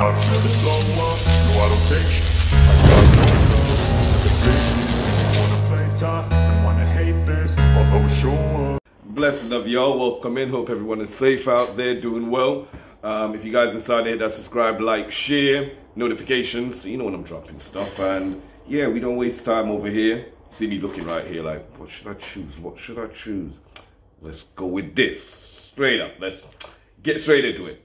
I'm never slower, no I don't take shit. I got no love, the bitch wanna play tough and wanna hate this, I'll always show up. Blessings of y'all. Welcome in. Hope everyone is safe out there, doing well. Um, if you guys decide to hit that subscribe, like, share, notifications, you know when I'm dropping stuff. And yeah, we don't waste time over here. See me looking right here like, what should I choose? What should I choose? Let's go with this. Straight up. Let's get straight into it.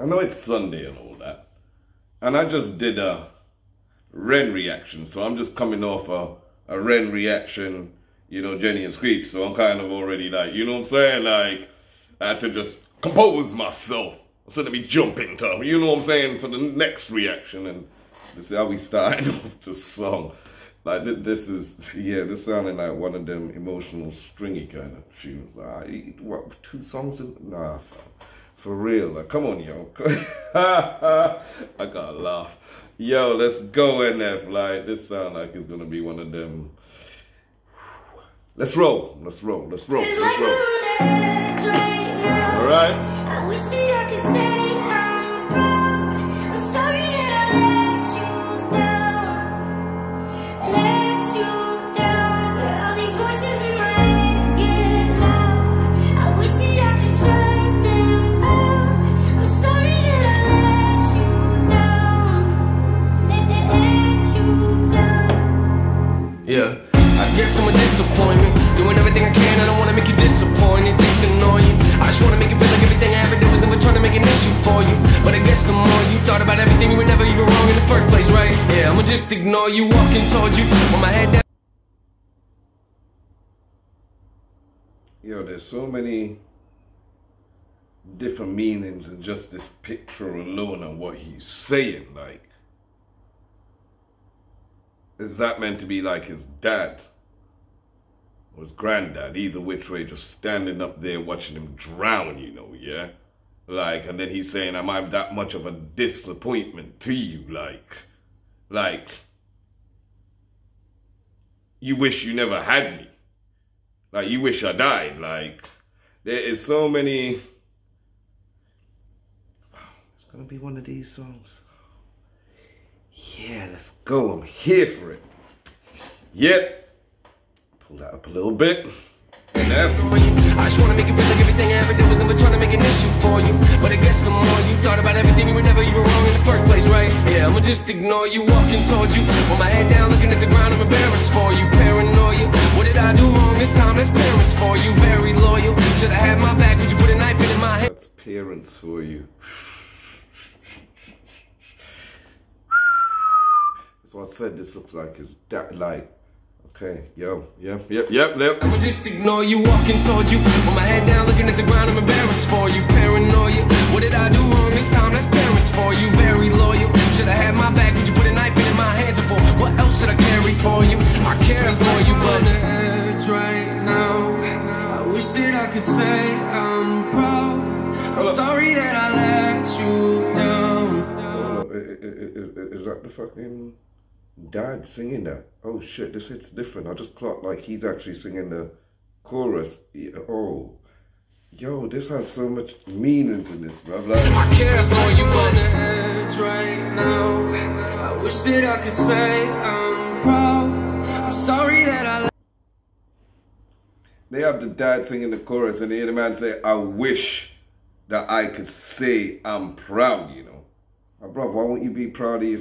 I know it's Sunday and all that. And I just did a Ren reaction. So I'm just coming off a, a Ren reaction, you know, Jenny and Screech. So I'm kind of already like, you know what I'm saying? Like, I had to just compose myself instead of me jumping to, you know what I'm saying, for the next reaction. And this is how we starting off the song. Like, this is, yeah, this sounding like one of them emotional, stringy kind of tunes. Like, ah, what, two songs in? Nah. For real, like, come on, yo. I gotta laugh. Yo, let's go, NF. Like, this sound like it's gonna be one of them. Let's roll. Let's roll. Let's roll. Let's roll. On you. But I guess the more you thought about everything, you were never even wrong in the first place, right? Yeah, I'ma just ignore you, walking towards you, with my head down. Yo, there's so many different meanings in just this picture alone and what he's saying. Like, is that meant to be like his dad or his granddad? Either which way, just standing up there watching him drown, you know, yeah? Like, and then he's saying, Am I that much of a disappointment to you? Like, like, you wish you never had me. Like you wish I died. Like there is so many. It's gonna be one of these songs. Yeah, let's go. I'm here for it. Yep. Pull that up a little bit. For you. I just wanna make you feel like everything I ever did was never trying to make an issue for you. But I guess the more you thought about everything, you were never even wrong in the first place, right? Yeah, I'ma just ignore you, walking towards you. With my head down, looking at the ground, I'm embarrassed for you. Paranoia. What did I do wrong this time? That's parents for you. Very loyal. Should I have my back, would you put a knife in my head? That's parents for you. What I said. This looks like his dad. Like, okay, yo, yep, yep, yep, yep. I'ma just ignore you, walking towards you. With my head down, looking at the ground, I'm embarrassed for you. Paranoia. What did I do wrong this time? That's parents for you. Very loyal. Should've my back, would you put a knife in my hands for? What else should I carry for you? I care for you, but the edge right now. I wish that I could say I'm proud. I'm sorry that I let you down. I- i- i- is, that the fucking dad singing that? Oh shit, this hits different. I just clocked like he's actually singing the chorus. Oh, yo, this has so much meanings in this, bro. Like, I care for you, but the edge right now. I wish that I could say I'm proud. I'm sorry that I they have the dad singing the chorus, and they hear the man say, "I wish that I could say I'm proud." You know, my brother, why won't you be proud of your?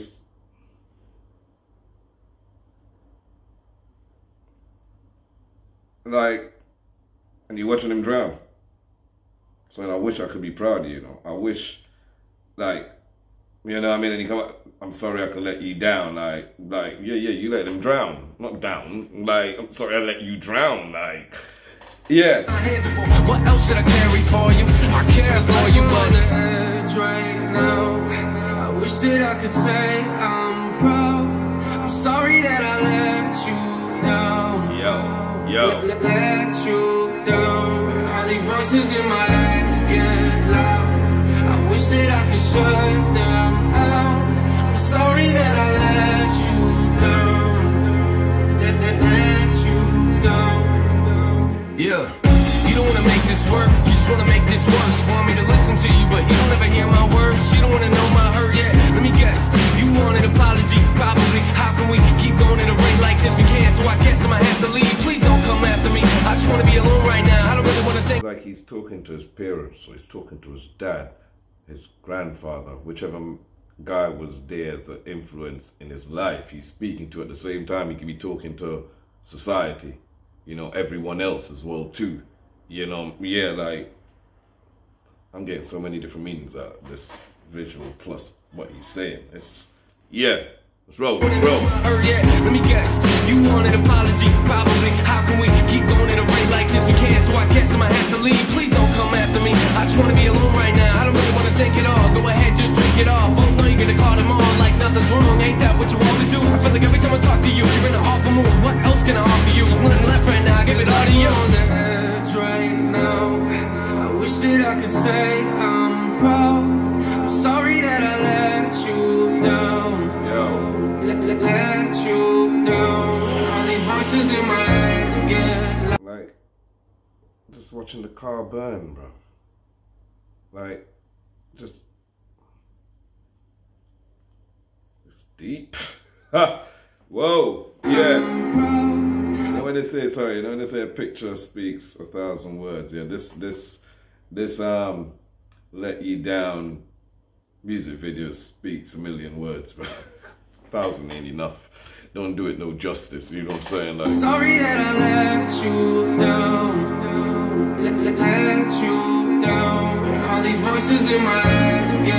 Like, and you're watching him drown. So I wish I could be proud of you, you know. I wish, like, you know what I mean? And you come up, I'm sorry I could let you down. Like, like, yeah, yeah, you let him drown. Not down. Like, I'm sorry I let you drown. Like, yeah. my hands full. What else should I carry for you? I care for you, but the edge right now. I wish that I could say I'm proud. I'm sorry that I let you down. Yo, yo. Let you down. All these voices in my head get loud. I wish that I shut them out. I'm sorry that I let you down. Let you down. Yeah. You don't wanna make this work, you just wanna make this worse. Want me to listen to you, but you don't ever hear my words. You don't wanna know my hurt yet. Let me guess. You want an apology, probably. How can we keep going in a ring like this? We can't, so I guess like he's talking to his parents or he's talking to his dad, his grandfather, whichever guy was there as an influence in his life. He's speaking to at the same time. He could be talking to society, you know, everyone else as well too. You know, yeah, like I'm getting so many different meanings out of this visual plus what he's saying. It's yeah, let's roll, let's roll. Let me guess. You want an apology, probably. How can we keep going in a rate like this? We can't, so I guess I might have to leave. Please don't come after me. I just wanna be alone right now. I don't really wanna think it all. Go ahead, just drink it all. Oh no, you're gonna call them all like nothing's wrong. Ain't that what you always do? I feel like every time I talk to you, you're in an awful mood. What else can I offer you? There's nothing left right now. Give it all to you. On the edge right now. I wish that I could say I'm proud. I'm sorry that I let you down Yo, let, let, let you down. All these voices in my head get loud. like just watching the car burn, bro. Like, just it's deep. Whoa, yeah. You know when they say sorry, you know when they say a picture speaks a thousand words. Yeah, this this this um let you down music video speaks a million words, bro. a thousand ain't enough. Don't do it no justice. You know what I'm saying? Like. Sorry that I let you down. Let, let, let you down. All these voices in my head get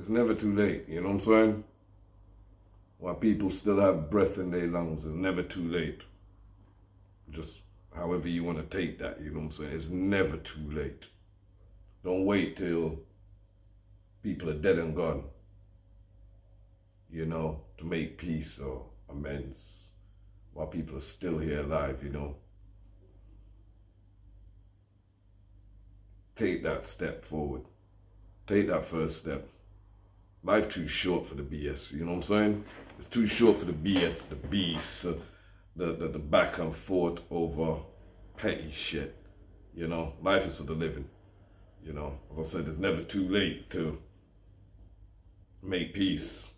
It's never too late, you know what I'm saying? While people still have breath in their lungs, it's never too late. Just however you want to take that, you know what I'm saying? It's never too late. Don't wait till people are dead and gone, you know, to make peace or amends while people are still here alive, you know. Take that step forward. Take that first step life too short for the BS. You know what I'm saying? It's too short for the BS, the beefs, uh, the, the the back and forth over petty shit. You know, life is for the living. You know, as I said, it's never too late to make peace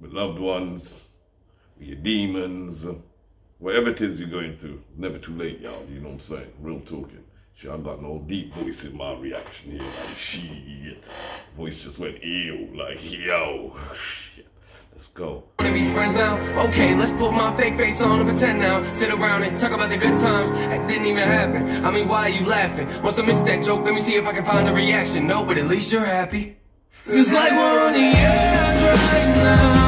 with loved ones, with your demons, uh, whatever it is you're going through. Never too late, y'all. You know what I'm saying? Real talking. Shit, I got no deep voice in my reaction here. Like, shit. Voice just went ew. Like, yo. Let's go. Wanna be friends now? Okay, let's put my fake face on and pretend now. Sit around and talk about the good times that didn't even happen. I mean, why are you laughing? Must have missed that joke. Let me see if I can find a reaction. No, but at least you're happy. Feels like we're on the edge right now.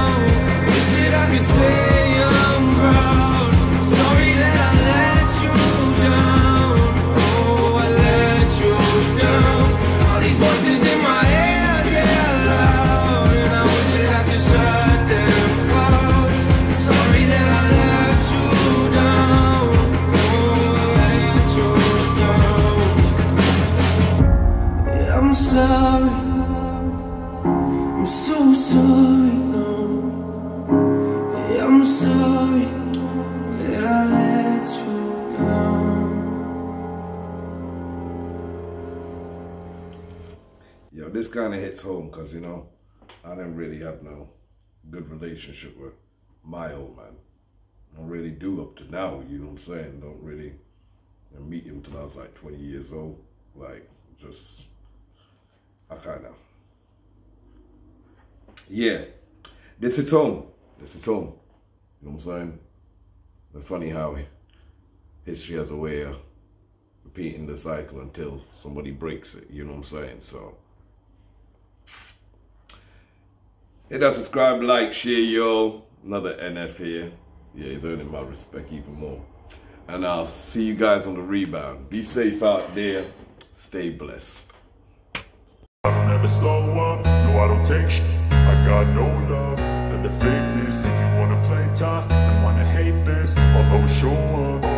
Yo, this kind of hits home because, you know, I didn't really have no good relationship with my old man. I don't really do up to now, you know what I'm saying? Don't really meet him till I was like 20 years old. Like, just, I kind of yeah, this is home. This is home. You know what I'm saying? It's funny how history has a way of repeating the cycle until somebody breaks it. You know what I'm saying? So, hit that subscribe, like, share, yo. Another NF here. Yeah, he's earning my respect even more. And I'll see you guys on the rebound. Be safe out there. Stay blessed. I don't ever slow up, no I don't take I got no love for the fakeness If you wanna play tough and wanna hate this I'll always show up